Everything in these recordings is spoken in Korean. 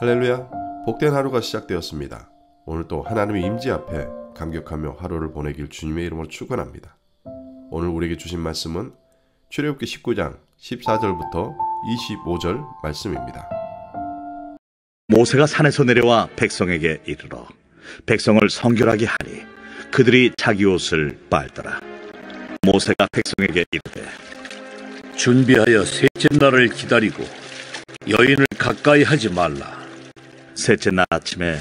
할렐루야, 복된 하루가 시작되었습니다. 오늘 또 하나님의 임재 앞에 감격하며 하루를 보내길 주님의 이름으로 축원합니다. 오늘 우리에게 주신 말씀은 출애굽기 19장 14절부터 25절 말씀입니다. 모세가 산에서 내려와 백성에게 이르러 백성을 성결하게 하니 그들이 자기 옷을 빨더라. 모세가 백성에게 이르되 준비하여 셋째 날을 기다리고 여인을 가까이 하지 말라. 셋째 날 아침에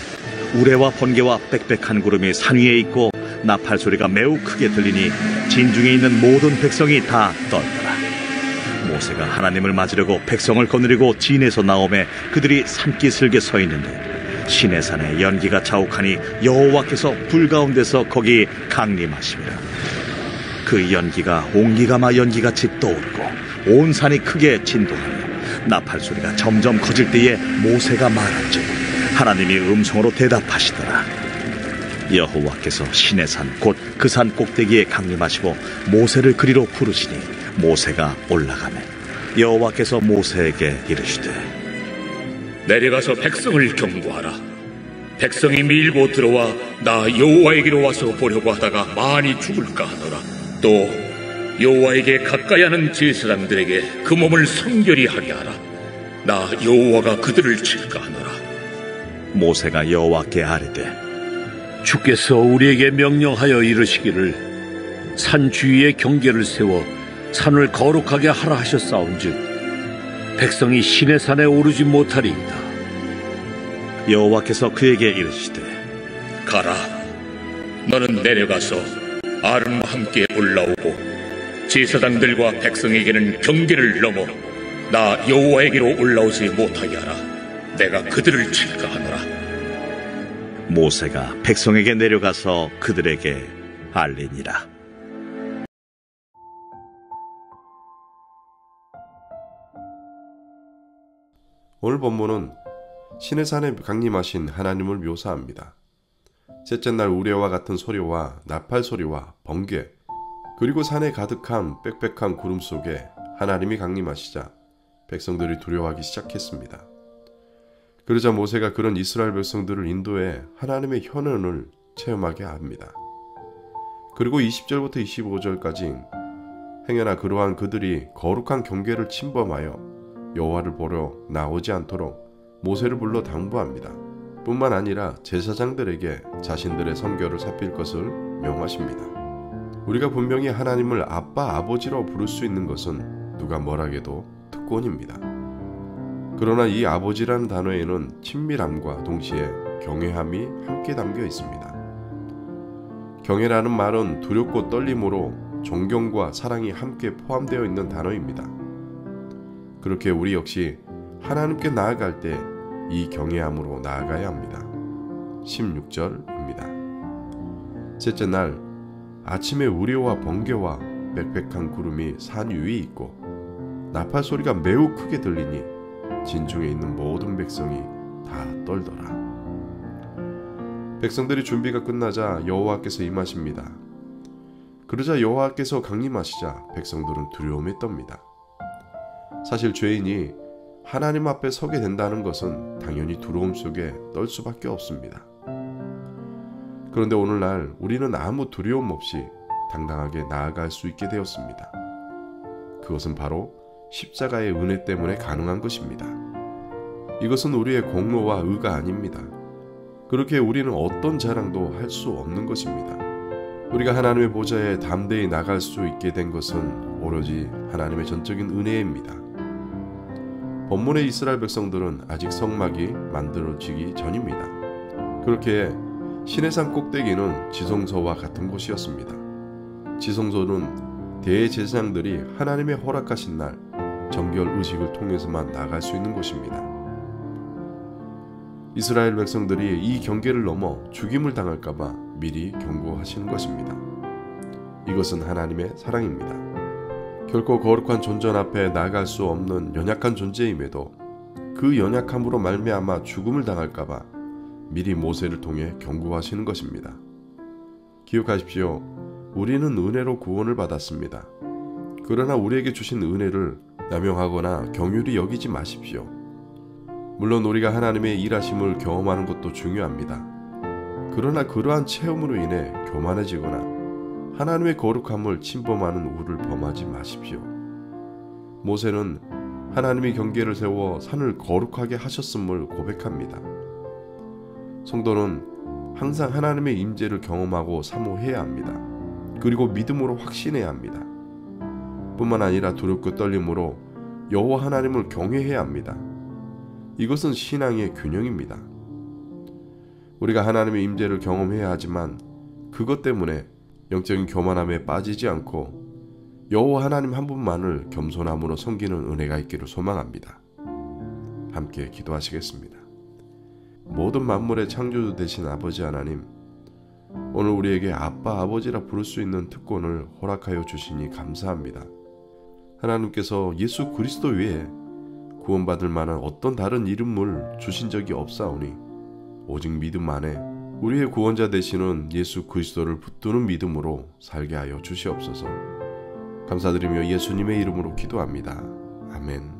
우레와 번개와 빽빽한 구름이 산 위에 있고 나팔 소리가 매우 크게 들리니 진중에 있는 모든 백성이 다 떨더라. 모세가 하나님을 맞으려고 백성을 거느리고 진에서 나오매 그들이 산기슭에 서 있는데 시내 산에 연기가 자욱하니 여호와께서 불 가운데서 거기 강림하시니라. 그 연기가 옹기가마 연기같이 떠오르고 온 산이 크게 진동하며 나팔 소리가 점점 커질 때에 모세가 말한즉 하나님이 음성으로 대답하시더라. 여호와께서 시내 산곧 그 산 꼭대기에 강림하시고 모세를 그리로 부르시니 모세가 올라가매 여호와께서 모세에게 이르시되 내려가서 백성을 경고하라. 백성이 밀고 들어와 나 여호와에게로 와서 보려고 하다가 많이 죽을까 하노라. 또 여호와에게 가까이 하는 제사장들에게 그 몸을 성결히 하게 하라. 나 여호와가 그들을 칠까 하노라. 모세가 여호와께 아뢰되 주께서 우리에게 명령하여 이르시기를 산 주위에 경계를 세워 산을 거룩하게 하라 하셨사온즉 백성이 신의 산에 오르지 못하리이다. 여호와께서 그에게 이르시되 가라. 너는 내려가서 아름과 함께 올라오고 제사장들과 백성에게는 경계를 넘어 나 여호와에게로 올라오지 못하게 하라. 내가 그들을 칠까 하노라. 모세가 백성에게 내려가서 그들에게 알리니라. 오늘 본문은 신의 산에 강림하신 하나님을 묘사합니다. 셋째 날 우레와 같은 소리와 나팔 소리와 번개 그리고 산에 가득한 빽빽한 구름 속에 하나님이 강림하시자 백성들이 두려워하기 시작했습니다. 그러자 모세가 그런 이스라엘 백성들을 인도해 하나님의 현원을 체험하게 합니다. 그리고 20절부터 25절까지 행여나 그러한 그들이 거룩한 경계를 침범하여 여호와를 보러 나오지 않도록 모세를 불러 당부합니다. 뿐만 아니라 제사장들에게 자신들의 성결을 살필 것을 명하십니다. 우리가 분명히 하나님을 아빠 아버지로 부를 수 있는 것은 누가 뭐라해도 특권입니다. 그러나 이 아버지라는 단어에는 친밀함과 동시에 경외함이 함께 담겨 있습니다. 경외라는 말은 두렵고 떨림으로 존경과 사랑이 함께 포함되어 있는 단어입니다. 그렇게 우리 역시 하나님께 나아갈 때 이 경외함으로 나아가야 합니다. 16절입니다. 셋째 날 아침에 우레와 번개와 빽빽한 구름이 산 위에 있고 나팔 소리가 매우 크게 들리니 진중에 있는 모든 백성이 다 떨더라. 백성들이 준비가 끝나자 여호와께서 임하십니다. 그러자 여호와께서 강림하시자 백성들은 두려움에 떱니다. 사실 죄인이 하나님 앞에 서게 된다는 것은 당연히 두려움 속에 떨 수밖에 없습니다. 그런데 오늘날 우리는 아무 두려움 없이 당당하게 나아갈 수 있게 되었습니다. 그것은 바로 십자가의 은혜 때문에 가능한 것입니다. 이것은 우리의 공로와 의가 아닙니다. 그렇게 우리는 어떤 자랑도 할 수 없는 것입니다. 우리가 하나님의 보좌에 담대히 나갈 수 있게 된 것은 오로지 하나님의 전적인 은혜입니다. 본문의 이스라엘 백성들은 아직 성막이 만들어지기 전입니다. 그렇게 시내산 꼭대기는 지성소와 같은 곳이었습니다. 지성소는 대제사장들이 하나님의 허락하신 날 정결 의식을 통해서만 나갈 수 있는 곳입니다. 이스라엘 백성들이 이 경계를 넘어 죽임을 당할까봐 미리 경고하시는 것입니다. 이것은 하나님의 사랑입니다. 결코 거룩한 존전 앞에 나갈 수 없는 연약한 존재임에도 그 연약함으로 말미암아 죽음을 당할까봐 미리 모세를 통해 경고하시는 것입니다. 기억하십시오. 우리는 은혜로 구원을 받았습니다. 그러나 우리에게 주신 은혜를 남용하거나 경휼히 여기지 마십시오. 물론 우리가 하나님의 일하심을 경험하는 것도 중요합니다. 그러나 그러한 체험으로 인해 교만해지거나 하나님의 거룩함을 침범하는 우를 범하지 마십시오. 모세는 하나님이 경계를 세워 산을 거룩하게 하셨음을 고백합니다. 성도는 항상 하나님의 임재를 경험하고 사모해야 합니다. 그리고 믿음으로 확신해야 합니다. 뿐만 아니라 두렵고 떨림으로 여호와 하나님을 경외해야 합니다. 이것은 신앙의 균형입니다. 우리가 하나님의 임재를 경험해야 하지만 그것 때문에 영적인 교만함에 빠지지 않고 여호와 하나님 한 분만을 겸손함으로 섬기는 은혜가 있기를 소망합니다. 함께 기도하시겠습니다. 모든 만물의 창조주 되신 아버지 하나님, 오늘 우리에게 아빠 아버지라 부를 수 있는 특권을 허락하여 주시니 감사합니다. 하나님께서 예수 그리스도 외에 구원받을 만한 어떤 다른 이름을 주신 적이 없사오니 오직 믿음 안에 우리의 구원자 되시는 예수 그리스도를 붙드는 믿음으로 살게 하여 주시옵소서. 감사드리며 예수님의 이름으로 기도합니다. 아멘.